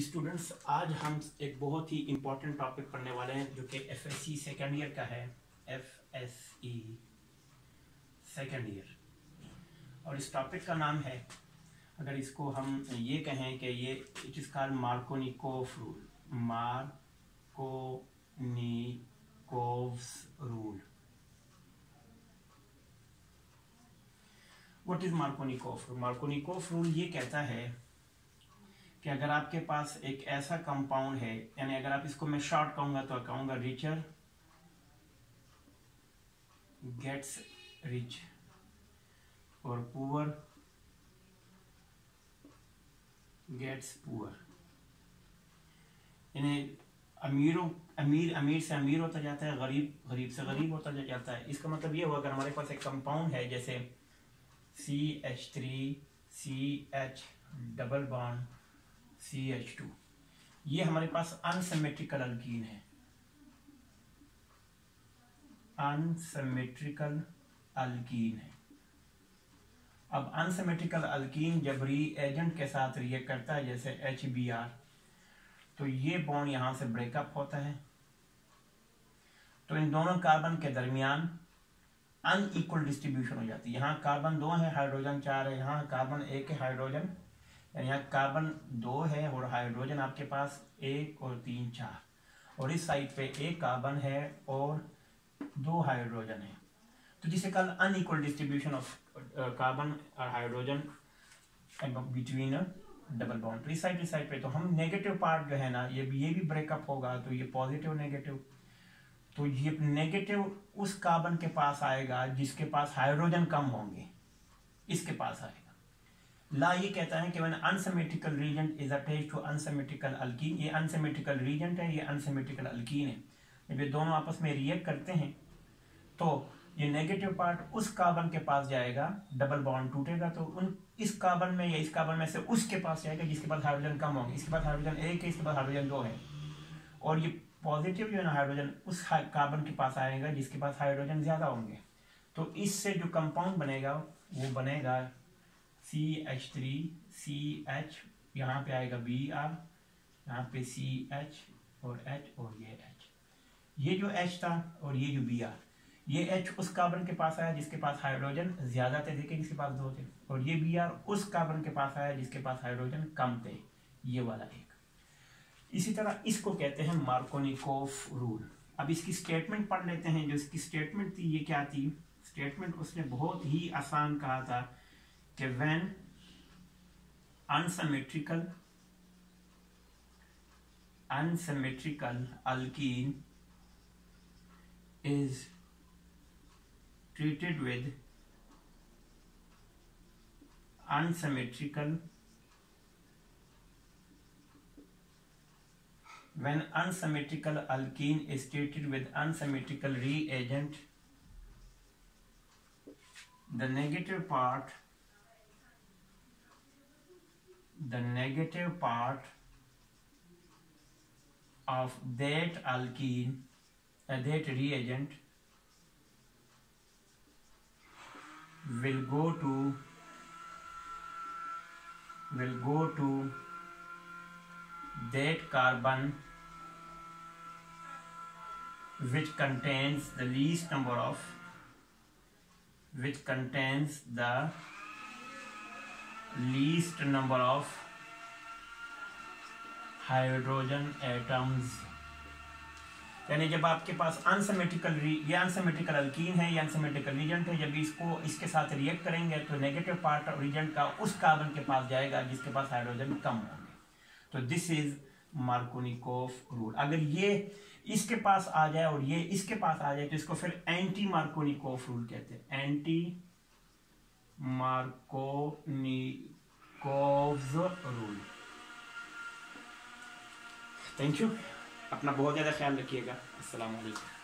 Students आज हम एक बहुत ही इम्पोर्टेंट टॉपिक पढ़ने वाले हैं, जो कि F S C second year का है। F S E second year और इस टॉपिक का नाम है, अगर इसको हम ये कहें कि ये it is call Markovnikov rule Markovnikov's rule what is Markovnikov rule Markovnikov rule ये कहता है कि अगर आपके पास एक ऐसा कंपाउंड है, यानी अगर आप इसको मैं शॉर्ट कहूँगा तो कहूँगा रिचर गेट्स रिच और पुअर गेट्स पुअर यानी अमीरों, अमीर अमीर से अमीर होता जाता है, गरीब गरीब से गरीब होता जाता है। इसका मतलब ये हुआ, अगर हमारे पास एक कंपाउंड है, जैसे C H three C H double bond C H two ये हमारे पास अनसिमेट्रिकल अल्कीन है। अनसिमेट्रिकल अल्कीन है। अब अनसिमेट्रिकल अल्कीन जब री एजेंट के साथ रिएक्ट करता है, जैसे एच बी आर तो ये बॉन्ड यहाँ से ब्रेकअप होता है। तो इन दोनों कार्बन के दरमियान अनइक्वल डिस्ट्रीब्यूशन हो जाती है। यहाँ कार्बन दो है हाइड्रोजन चार है, यहाँ कार्बन एक है हाइड्रोजन यहाँ कार्बन दो है और हाइड्रोजन आपके पास एक और तीन चार। और इस साइड पे एक कार्बन है और दो हाइड्रोजन है। तो जिसे call unequal distribution of carbon और हाइड्रोजन बिटवीन डबल बॉन्ड इस साइड इस साइड पे तो हम नेगेटिव पार्ट जो है ना, ये भी ये भी ब्रेकअप होगा तो ये पॉजिटिव नेगेटिव तो ये नेगेटिव उस कार्बन के पास आएगा जिसके पास हाइड्रोजन कम होंगे, इसके पास आएगा। ला ये कहता है कि when unsymmetrical reagent is attach to unsymmetrical alkene ये अनसिमेट्रिकल रीजेंट है, ये अनसिमेट्रिकल अल्कीन है। जब ये दोनों आपस में रिएक्ट करते हैं तो ये नेगेटिव पार्ट उस कार्बन के पास जाएगा डबल बॉन्ड टूटेगा तो उन, इस कार्बन में या इस कार्बन में से उसके पास जाएगा, जिसके पास हाइड्रोजन कम होंगे। इसके पास हाइड्रोजन एक है, इसके पास हाइड्रोजन दो है। और ये पॉजिटिव जो है ना हाइड्रोजन उस कार्बन के पास आएगा, जिसके पास हाइड्रोजन ज़्यादा होंगे। तो इससे जो कंपाउंड बनेगा, वो बनेगा C H three C H यहाँ पे आएगा बी आर यहाँ पे सी एच और एच और ये एच ये जो एच था और ये जो बी आर ये एच उस कार्बन के पास आया जिसके पास हाइड्रोजन ज़्यादा थे, देखे जिसके पास दो थे। और ये बी आर उस कार्बन के पास आया जिसके पास हाइड्रोजन कम थे, ये वाला एक। इसी तरह इसको कहते हैं मार्कोनिकोफ रूल अब इसकी स्टेटमेंट पढ़ लेते हैं। जो इसकी स्टेटमेंट थी, ये क्या थी? स्टेटमेंट उसने बहुत ही आसान कहा था। When unsymmetrical unsymmetrical alkene is treated with unsymmetrical. When unsymmetrical alkene is treated with unsymmetrical reagent the negative part the negative part of that alkene uh, that reagent will go to will go to that carbon which contains the least number of which contains the least number of hydrogen atoms यानी जब आपके पास unsymmetrical ये unsymmetrical alkene है, या unsymmetrical reagent है, जब इसको, इसके साथ रिएक्ट करेंगे तो नेगेटिव पार्ट रीजेंट का उस कार्बन के पास जाएगा जिसके पास हाइड्रोजन कम होंगे। तो दिस इज़ मार्कोनिकोफ रूल अगर ये इसके पास आ जाए और ये इसके पास आ जाए तो इसको फिर एंटी मार्कोनिकोफ रूल कहते हैं। Anti Markovnikov's rule. Thank you अपना बहुत ज़्यादा ख्याल रखिएगा। अस्सलाम वालेकुम